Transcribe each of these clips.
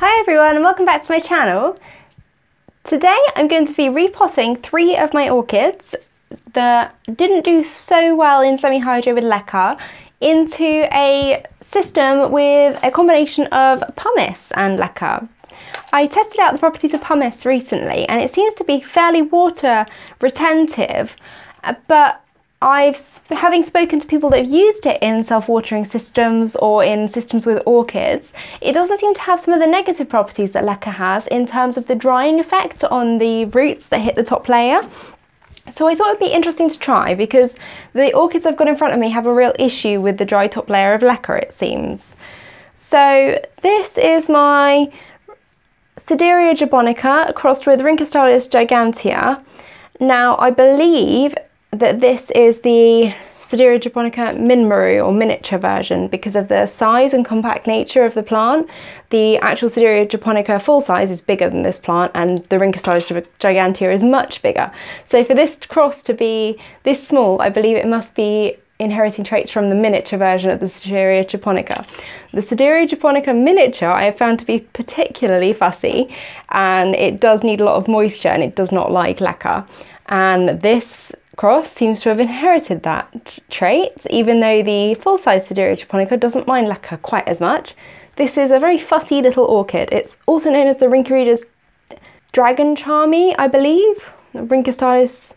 Hi everyone and welcome back to my channel. Today I'm going to be repotting three of my orchids that didn't do so well in semi-hydro with leca into a system with a combination of pumice and leca. I tested out the properties of pumice recently and it seems to be fairly water retentive uh, but I've, having spoken to people that have used it in self-watering systems or in systems with orchids, it doesn't seem to have some of the negative properties that leca has in terms of the drying effect on the roots that hit the top layer. So I thought it'd be interesting to try because the orchids I've got in front of me have a real issue with the dry top layer of leca, it seems. So this is my Sedirea japonica crossed with Rhynchostylis gigantea. Now I believe that this is the Sedirea japonica Minmaru or miniature version because of the size and compact nature of the plant. The actual Sedirea japonica full size is bigger than this plant and the Rhynchostylis gigantea is much bigger. So for this cross to be this small, I believe it must be inheriting traits from the miniature version of the Sedirea japonica. The Sedirea japonica miniature I have found to be particularly fussy and it does need a lot of moisture and it does not like leca. And this cross seems to have inherited that trait, even though the full-size Sedirea japonica doesn't mind leca quite as much. This is a very fussy little orchid. It's also known as the Rhynchorides dragon charmy, I believe. Rhynchostylis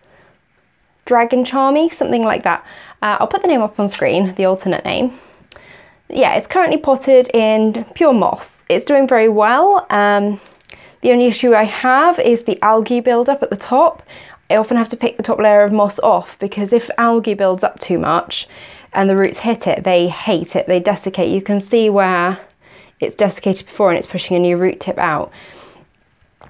dragon charmy, something like that. Uh, I'll put the name up on screen, the alternate name. Yeah, it's currently potted in pure moss. It's doing very well. Um, the only issue I have is the algae buildup at the top. I often have to pick the top layer of moss off because if algae builds up too much and the roots hit it, they hate it, they desiccate. You can see where it's desiccated before and it's pushing a new root tip out.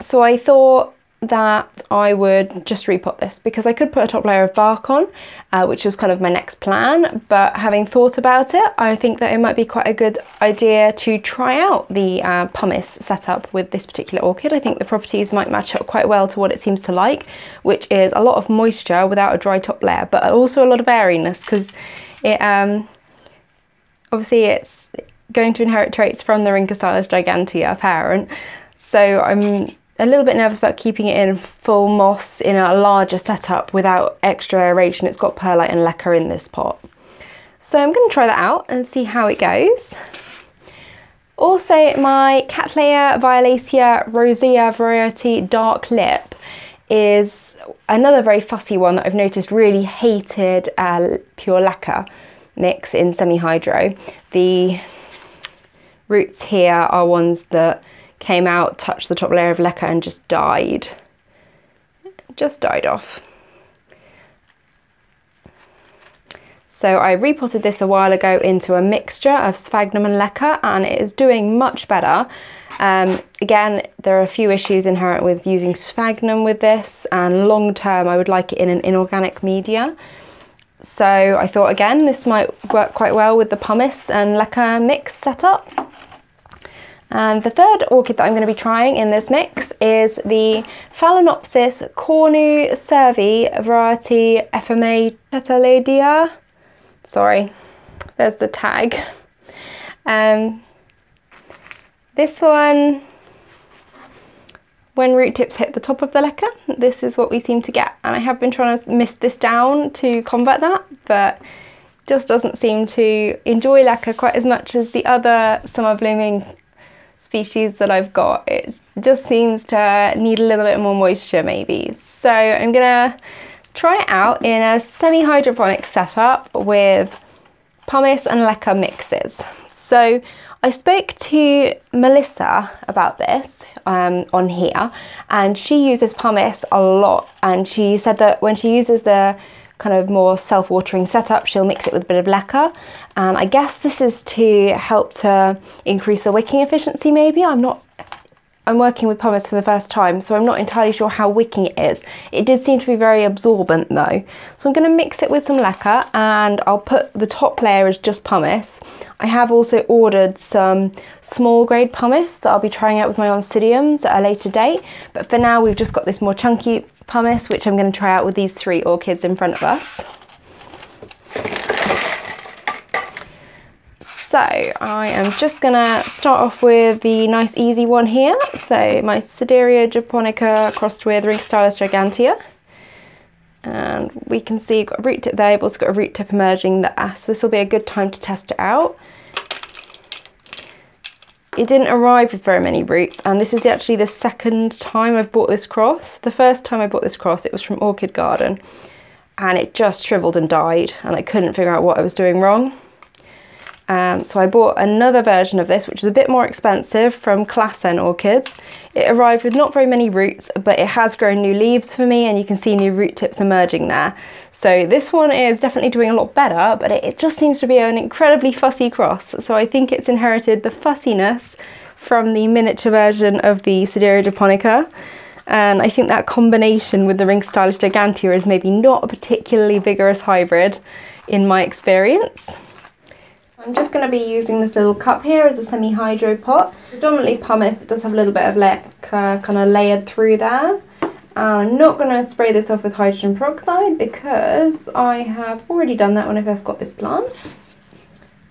So I thought that I would just repot this because I could put a top layer of bark on, uh, which was kind of my next plan. But having thought about it, I think that it might be quite a good idea to try out the uh, pumice setup with this particular orchid. I think the properties might match up quite well to what it seems to like, which is a lot of moisture without a dry top layer, but also a lot of airiness because it um, obviously it's going to inherit traits from the Rhynchostylis gigantea parent. So I'm a little bit nervous about keeping it in full moss in a larger setup without extra aeration. It's got perlite and leca in this pot. So I'm going to try that out and see how it goes. Also, my Cattleya violacea rosea variety dark lip is another very fussy one that I've noticed really hated uh, pure leca mix in semi-hydro. The roots here are ones that came out, touched the top layer of leca and just died. Just died off. So I repotted this a while ago into a mixture of sphagnum and leca and it is doing much better. Um, again, there are a few issues inherent with using sphagnum with this and long term I would like it in an inorganic media. So I thought again this might work quite well with the pumice and leca mix setup. And the third orchid that I'm going to be trying in this mix is the Phalaenopsis cornu cervi variety FMA chattaladae. Sorry, there's the tag. Um, this one, when root tips hit the top of the leca, this is what we seem to get. And I have been trying to mist this down to combat that, but just doesn't seem to enjoy leca quite as much as the other summer blooming species that I've got. It just seems to need a little bit more moisture maybe. So I'm gonna try it out in a semi-hydroponic setup with pumice and leca mixes. So I spoke to Melissa about this um, on here and she uses pumice a lot and she said that when she uses the kind of more self-watering setup, she'll mix it with a bit of leca. And I guess this is to help to increase the wicking efficiency maybe. I'm not I'm working with pumice for the first time, so I'm not entirely sure how wicking it is. It did seem to be very absorbent though. So I'm going to mix it with some leca and I'll put the top layer as just pumice. I have also ordered some small grade pumice that I'll be trying out with my oncidiums at a later date. But for now, we've just got this more chunky pumice, which I'm going to try out with these three orchids in front of us. So I am just gonna start off with the nice easy one here. So my Sedirea japonica crossed with Rhynchostylis gigantea. And we can see you've got a root tip there, you've also got a root tip emerging there. So this will be a good time to test it out. It didn't arrive with very many roots and this is actually the second time I've bought this cross. The first time I bought this cross it was from Orchid Garden and it just shriveled and died and I couldn't figure out what I was doing wrong. Um, so I bought another version of this, which is a bit more expensive from Klassen Orchids. It arrived with not very many roots, but it has grown new leaves for me and you can see new root tips emerging there. So this one is definitely doing a lot better, but it, just seems to be an incredibly fussy cross. So I think it's inherited the fussiness from the miniature version of the Sedirea japonica. And I think that combination with the Rhynchostylis gigantea is maybe not a particularly vigorous hybrid in my experience. I'm just going to be using this little cup here as a semi-hydro pot. Predominantly pumice, it does have a little bit of leca kind of layered through there. I'm not going to spray this off with hydrogen peroxide because I have already done that when I first got this plant.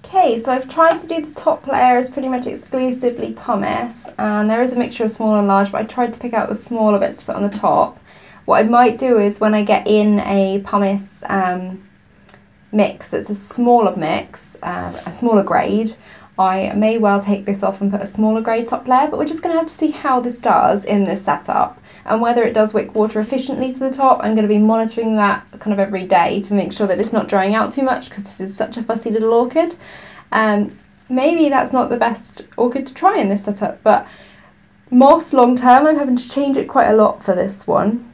Okay, so I've tried to do the top layer as pretty much exclusively pumice and there is a mixture of small and large but I tried to pick out the smaller bits to put on the top. What I might do is when I get in a pumice um, mix that's a smaller mix, uh, a smaller grade, I may well take this off and put a smaller grade top layer, but we're just going to have to see how this does in this setup and whether it does wick water efficiently to the top. I'm going to be monitoring that kind of every day to make sure that it's not drying out too much because this is such a fussy little orchid. Um, maybe that's not the best orchid to try in this setup, but moss long term, I'm having to change it quite a lot for this one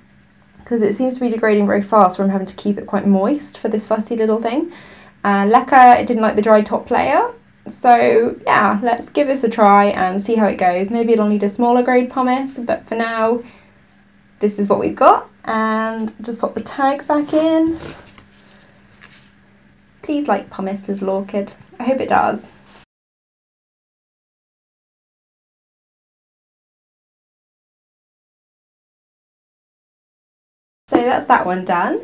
because it seems to be degrading very fast I'm having to keep it quite moist for this fussy little thing. Uh, it didn't like the dry top layer, so yeah, let's give this a try and see how it goes. Maybe it'll need a smaller grade pumice, but for now, this is what we've got. And just pop the tag back in. Please like pumice, little orchid. I hope it does. So that's that one done.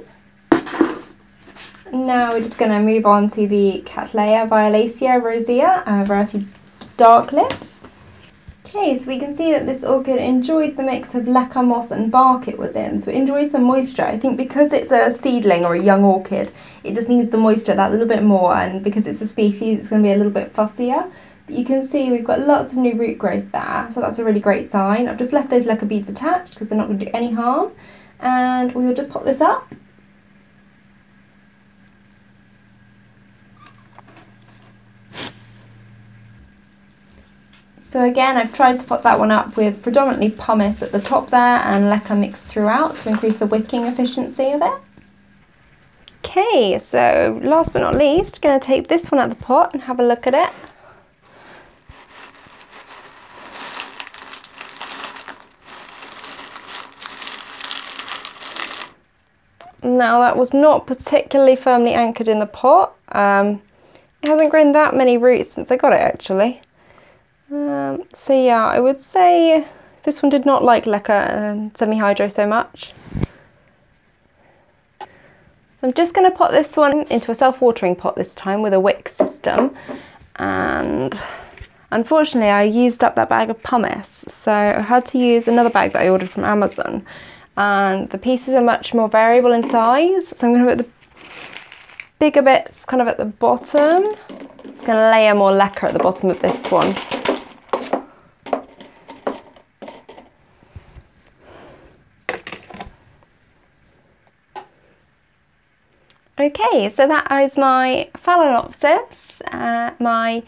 Now we're just going to move on to the Cattleya violacea rosea, uh, variety dark lip. Okay, so we can see that this orchid enjoyed the mix of leca moss and bark it was in, so it enjoys the moisture. I think because it's a seedling or a young orchid, it just needs the moisture that little bit more, and because it's a species, it's going to be a little bit fussier. But you can see we've got lots of new root growth there, so that's a really great sign. I've just left those leca beads attached because they're not going to do any harm and we will just pop this up. So again, I've tried to pop that one up with predominantly pumice at the top there and leca mixed throughout to increase the wicking efficiency of it. Okay, so last but not least, going to take this one out of the pot and have a look at it. Now that was not particularly firmly anchored in the pot. Um, it hasn't grown that many roots since I got it actually. Um, so yeah, I would say this one did not like leca and semi-hydro so much. So I'm just going to put this one into a self-watering pot this time with a wick system. And unfortunately I used up that bag of pumice, so I had to use another bag that I ordered from Amazon and the pieces are much more variable in size. So I'm going to put the bigger bits kind of at the bottom. Just going to layer more leca at the bottom of this one. Okay, so that is my Phalaenopsis, uh, my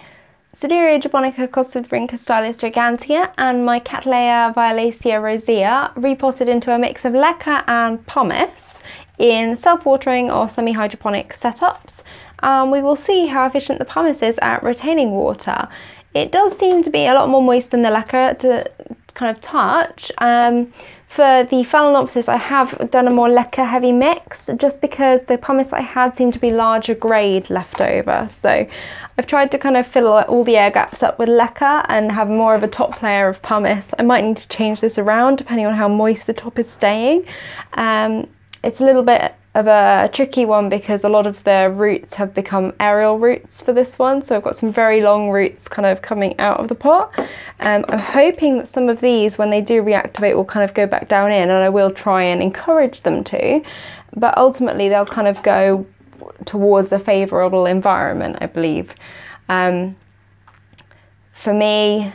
Sedirea japonica costed Rhynchostylis gigantea and my Cattleya violacea rosea repotted into a mix of leca and pumice in self-watering or semi-hydroponic setups. Um, we will see how efficient the pumice is at retaining water. It does seem to be a lot more moist than the leca to kind of touch. Um, for the Phalaenopsis, I have done a more leca heavy mix just because the pumice I had seemed to be larger grade left over. So I've tried to kind of fill all the air gaps up with leca and have more of a top layer of pumice. I might need to change this around depending on how moist the top is staying. Um, it's a little bit of a tricky one because a lot of the roots have become aerial roots for this one. So I've got some very long roots kind of coming out of the pot. Um, I'm hoping that some of these, when they do reactivate, will kind of go back down in and I will try and encourage them to. But ultimately they'll kind of go towards a favourable environment, I believe. Um, for me,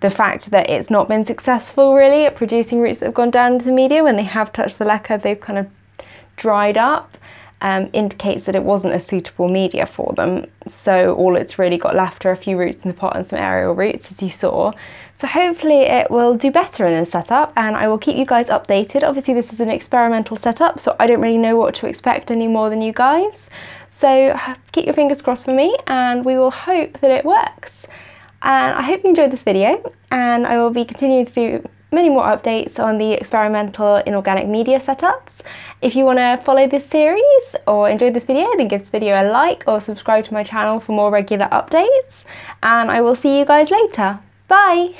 the fact that it's not been successful really at producing roots that have gone down into the media when they have touched the leca, they've kind of dried up um, indicates that it wasn't a suitable media for them. So all it's really got left are a few roots in the pot and some aerial roots as you saw. So hopefully it will do better in this setup and I will keep you guys updated. Obviously this is an experimental setup so I don't really know what to expect any more than you guys. So keep your fingers crossed for me and we will hope that it works. And I hope you enjoyed this video and I will be continuing to do many more updates on the experimental inorganic media setups. If you want to follow this series or enjoyed this video, then give this video a like or subscribe to my channel for more regular updates. And I will see you guys later. Bye!